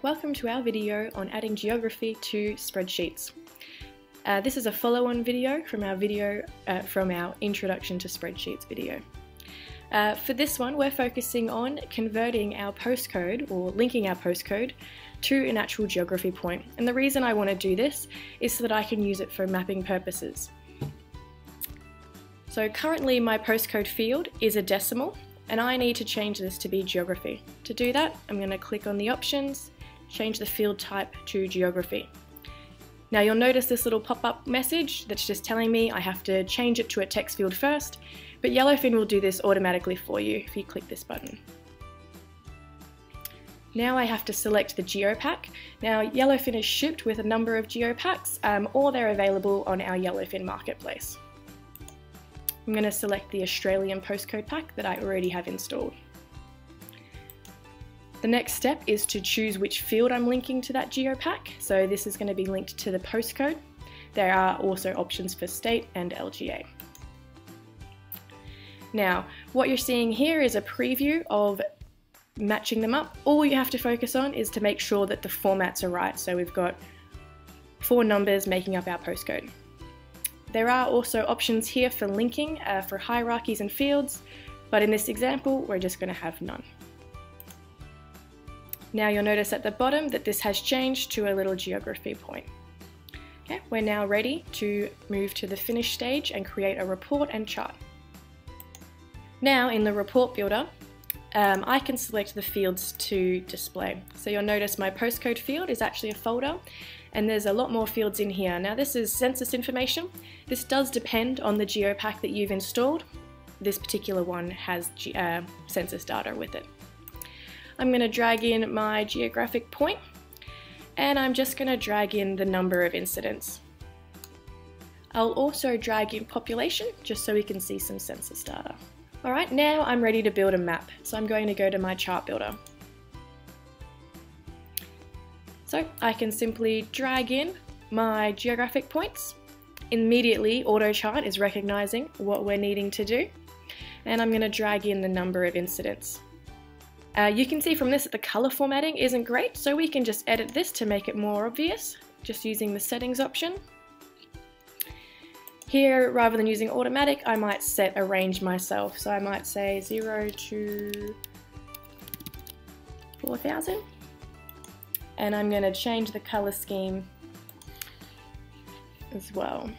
Welcome to our video on adding geography to spreadsheets. Uh, this is a follow-on video from our video uh, from our Introduction to Spreadsheets video. Uh, for this one, we're focusing on converting our postcode or linking our postcode to an actual geography point. And the reason I want to do this is so that I can use it for mapping purposes. So currently my postcode field is a decimal and I need to change this to be geography. To do that, I'm going to click on the options, change the field type to geography. Now you'll notice this little pop-up message that's just telling me I have to change it to a text field first, but Yellowfin will do this automatically for you if you click this button. Now I have to select the GeoPack. Now Yellowfin is shipped with a number of GeoPacks, um, or they're available on our Yellowfin marketplace. I'm going to select the Australian postcode pack that I already have installed. The next step is to choose which field I'm linking to that GeoPack. So this is going to be linked to the postcode. There are also options for state and LGA. Now, what you're seeing here is a preview of matching them up. All you have to focus on is to make sure that the formats are right. So we've got four numbers making up our postcode. There are also options here for linking uh, for hierarchies and fields, but in this example, we're just going to have none. Now you'll notice at the bottom that this has changed to a little geography point. Okay, we're now ready to move to the finish stage and create a report and chart. Now in the report builder, um, I can select the fields to display. So you'll notice my postcode field is actually a folder and there's a lot more fields in here. Now this is census information. This does depend on the GeoPack that you've installed. This particular one has uh, census data with it. I'm going to drag in my geographic point and I'm just going to drag in the number of incidents. I'll also drag in population just so we can see some census data. Alright, now I'm ready to build a map. So I'm going to go to my chart builder. So I can simply drag in my geographic points. Immediately AutoChart is recognizing what we're needing to do. And I'm going to drag in the number of incidents. Uh, you can see from this that the color formatting isn't great, so we can just edit this to make it more obvious, just using the settings option. Here, rather than using automatic, I might set a range myself. So I might say 0 to 4000 and I'm going to change the color scheme as well.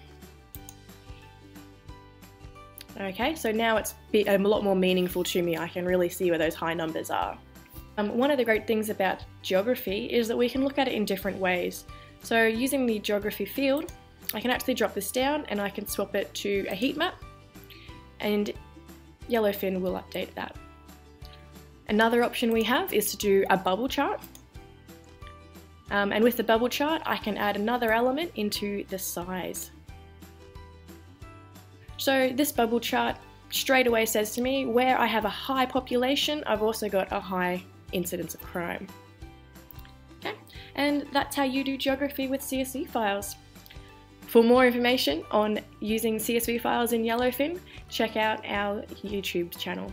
Okay, so now it's a lot more meaningful to me. I can really see where those high numbers are. Um, one of the great things about geography is that we can look at it in different ways. So using the geography field, I can actually drop this down and I can swap it to a heat map and Yellowfin will update that. Another option we have is to do a bubble chart. Um, and with the bubble chart, I can add another element into the size. So this bubble chart straight away says to me where I have a high population, I've also got a high incidence of crime. Okay, and that's how you do geography with CSV files. For more information on using CSV files in Yellowfin, check out our YouTube channel.